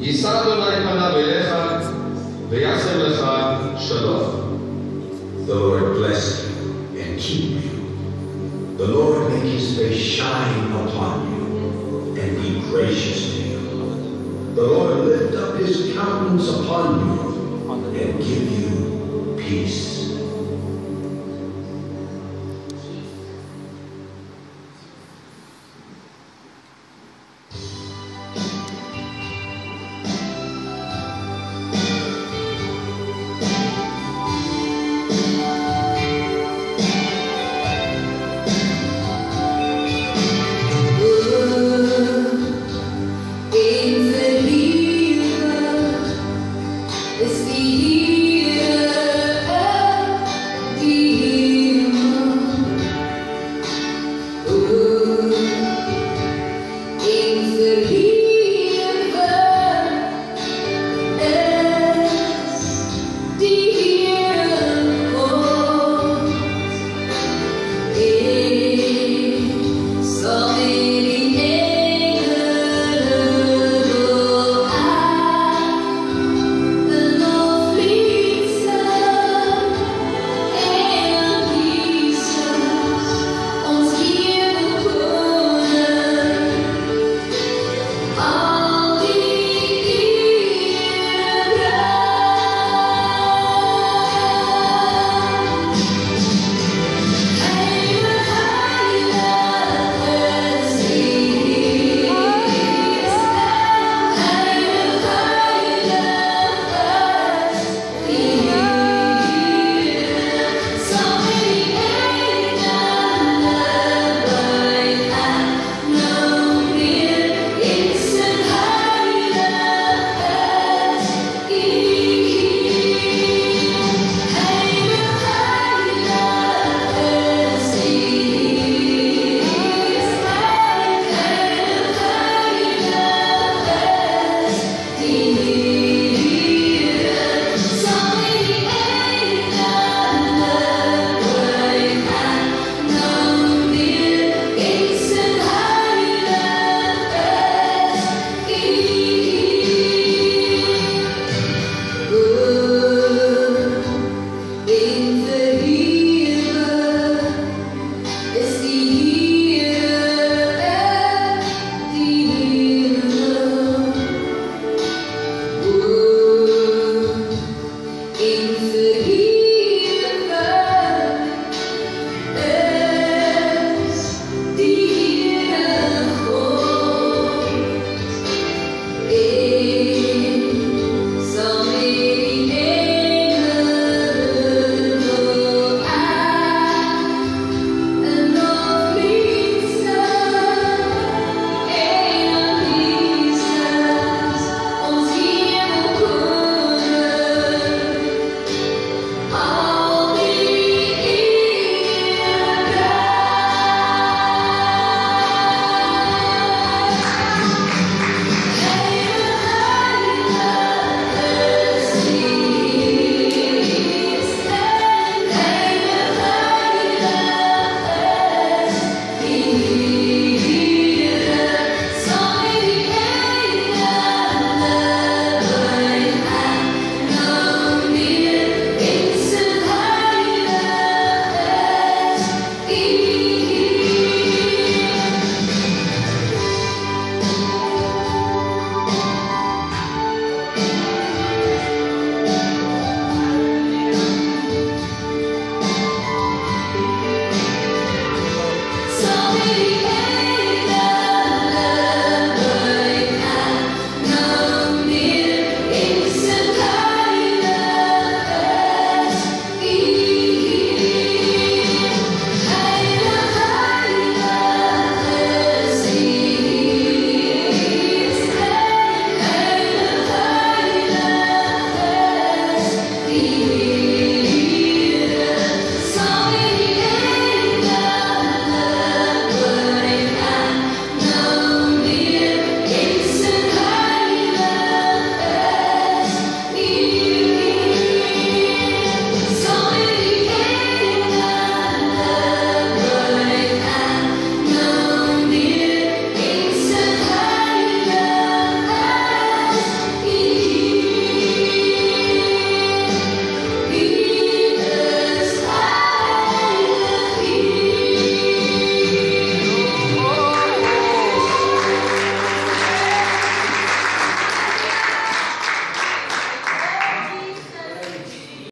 יישא אדוני פניו אליך ויעשה לך שלום. The Lord bless you and keep you. The Lord make his face shine upon you and be gracious to you. The Lord lift up his countenance upon you and give you peace. Baby.